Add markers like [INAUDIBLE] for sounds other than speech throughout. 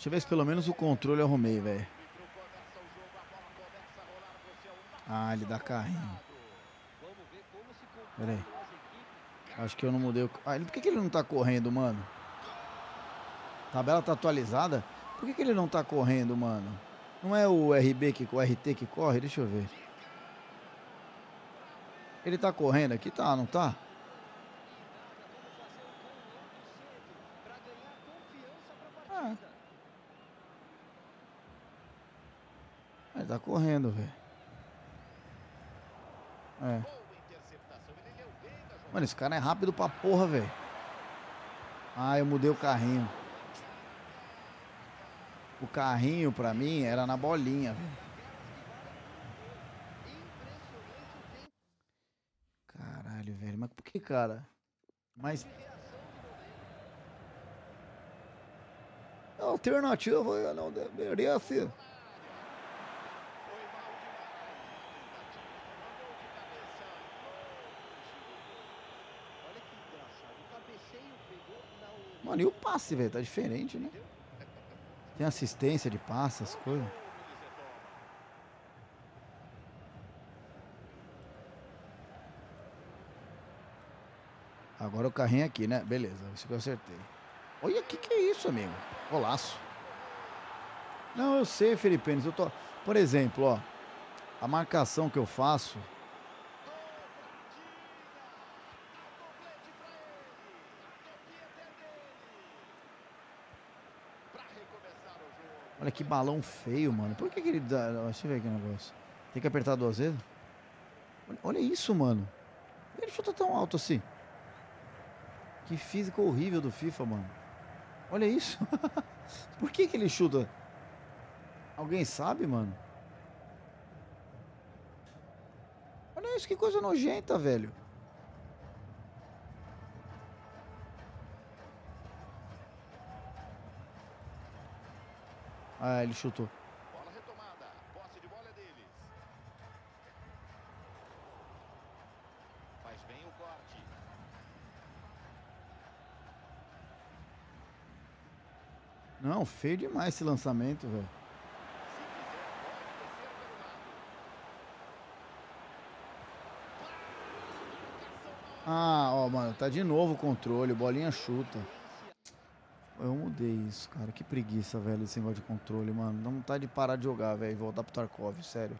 Deixa eu ver se pelo menos o controle eu arrumei, velho. Ah, ele dá carrinho. Pera aí. Acho que eu não mudei o... Ah, ele... por que, que ele não tá correndo, mano? A tabela tá atualizada? Por que, que ele não tá correndo, mano? Não é o RB que o RT que corre? Deixa eu ver. Ele tá correndo aqui? Tá, não tá? Ah. Tá correndo, velho. É. Mano, esse cara é rápido pra porra, velho. Ah, eu mudei o carrinho. O carrinho pra mim era na bolinha, velho. Caralho, velho. Mas por que, cara? Mas. Alternativa não deveria ser. Mano, e o passe, velho? Tá diferente, né? Tem assistência de passe, as coisas. Agora o carrinho aqui, né? Beleza, isso que eu acertei. Olha, o que, que é isso, amigo? Golaço. Não, eu sei, Felipe. Eu tô... Por exemplo, ó. A marcação que eu faço Olha que balão feio, mano. Por que, que ele dá. Deixa eu ver aqui o negócio. Tem que apertar duas vezes? Olha, isso, mano. Por que ele chuta tão alto assim? Que física horrível do FIFA, mano. Olha isso. [LAUGHS] Por que, que ele chuta? Alguém sabe, mano? Olha isso, que coisa nojenta, velho. Ah, ele chutou. Bola retomada. Posse de bola é deles. Faz bem o corte. Não, feio demais esse lançamento, velho. Ah, ó, mano, tá de novo o controle, bolinha chuta. Eu mudei isso, cara. Que preguiça, velho, esse negócio de controle, mano. Não vontade de parar de jogar, velho. Voltar pro Tarkov, sério.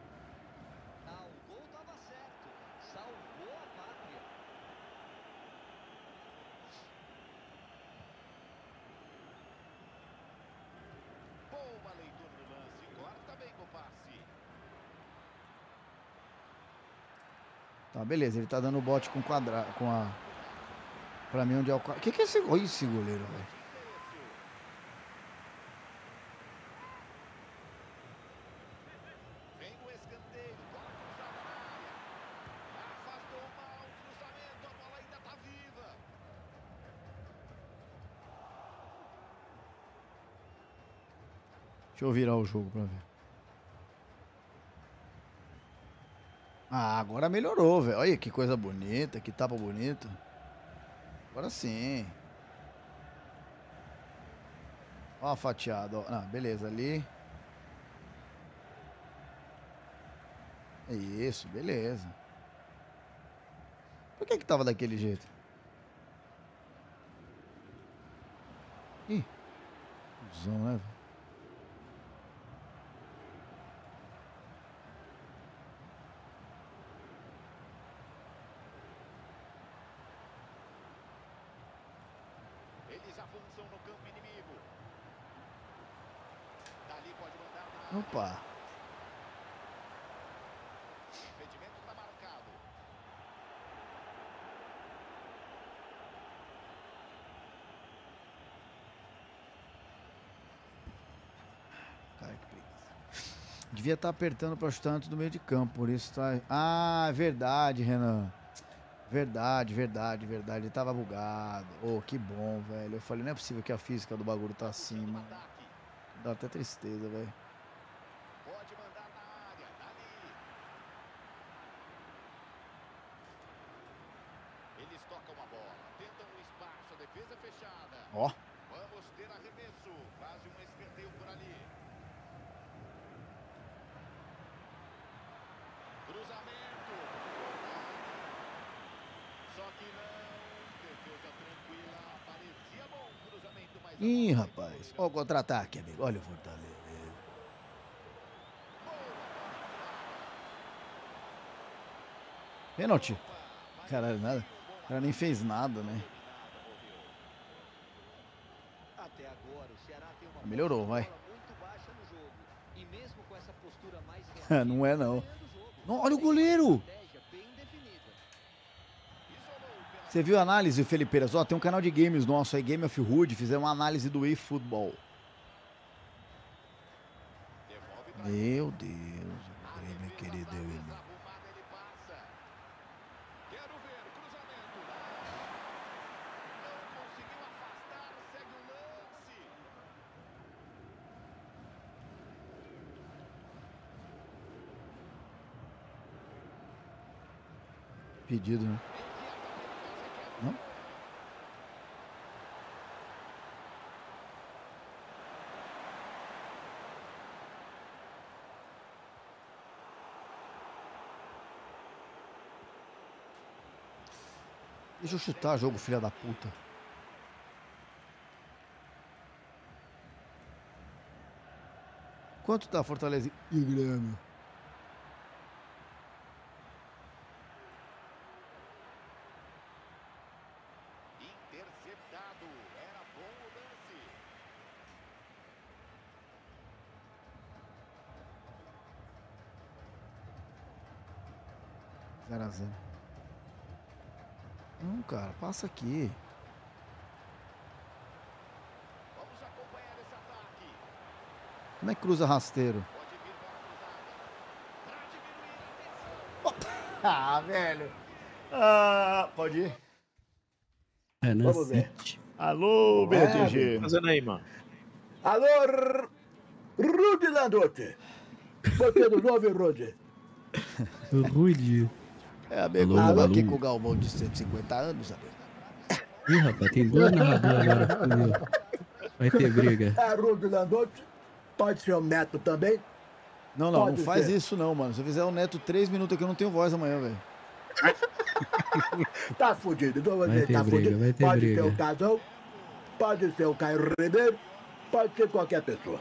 Tá, beleza. Ele tá dando bote com quadrado, com a... Pra mim, onde é o... O que que é esse... Olha esse goleiro, velho. Deixa eu virar o jogo pra ver. Ah, agora melhorou, velho. Olha que coisa bonita, que tapa bonita. Agora sim. Ó a fatiada, ó. Não, beleza, ali. É isso, beleza. Por que que tava daquele jeito? Ih, cuzão, né, velho? Opa. Impedimento está marcado. Cara, que preguiça. Devia estar tá apertando para chutar antes do meio de campo, por isso tá. Ah, é verdade, Renan. Verdade, verdade, verdade. Ele tava bugado. Oh, que bom, velho. Eu falei, não é possível que a física do bagulho tá assim, mano. Dá até tristeza, velho. Ó. Oh. Vamos ter arremesso. Quase um escanteio por ali. Cruzamento. Ih, rapaz. Ó o contra-ataque, amigo. Olha o Fortaleza. Pênalti. Caralho, nada. O cara nem fez nada, né? Melhorou, vai. [LAUGHS] não é, não. Não, olha o goleiro. Você viu a análise, Felipe? Ó, tem um canal de games nosso aí, Game of Hood, fizeram uma análise do eFootball. Meu Deus, o Grêmio querido eu ele. Pedido, né? Não? Deixa eu chutar jogo, filha da puta. Quanto tá Fortaleza e Grêmio? Zero a zero. Não, cara, passa aqui. Vamos acompanhar esse ataque. Como é que cruza rasteiro? [LAUGHS] Ah, velho. Ah, pode ir. Renan Vamos ver. Alô, BTG. Fazendo aí, mano. Alô, Rudy Landotte. Botando nove, Rudy. Rude. [LAUGHS] É, amigo, Alô, alô. aqui com o Galvão de 150 anos, amigo. Ih, rapaz, tem dois narradores agora. Vai ter briga. É Rudy Landotte. Pode ser o Neto também. Não, não, Pode não faz ser. isso não, mano. Se eu fizer o Neto 3 minutos aqui, eu não tenho voz amanhã, velho. [LAUGHS] Tá fudido. Então Vai você ter tá briga, fudido. vai ter Pode briga. ser o Casão. Pode ser o Caio Ribeiro. Pode ser qualquer pessoa.